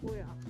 对啊。